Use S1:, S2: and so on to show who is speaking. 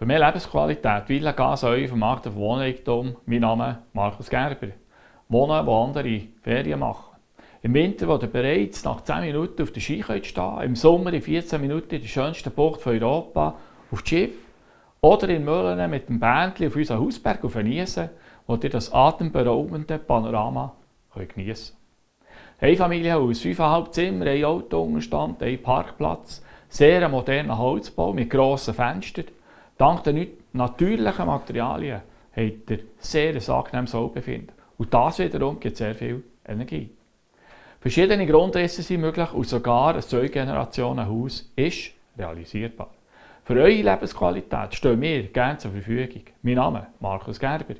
S1: Für mehr Lebensqualität, Villa Gas EU vom Markt auf Wohneigentum. Mein Name Markus Gerber. Wohnen, wo andere Ferien machen. Im Winter, wo ihr bereits nach 10 Minuten auf der Ski könnt stehen im Sommer in 14 Minuten in der schönsten Bucht von Europa auf das Schiff oder in Müllen mit dem Bändchen auf unseren Hausberg auf Niesen, wo ihr das atemberaubende Panorama geniessen könnt. Ein Familienhaus, 5,5 Zimmer, ein Autounterstand, ein Parkplatz, sehr moderner Holzbau mit grossen Fenstern, Dank der natürlichen Materialien habt ihr sehr ein angenehmes Wohlbefinden. Und das wiederum gibt sehr viel Energie. Verschiedene Grundrisse sind möglich und sogar ein Zwei-Generationen-Haus ist realisierbar. Für eure Lebensqualität stehen wir gerne zur Verfügung. Mein Name ist Markus Gerber.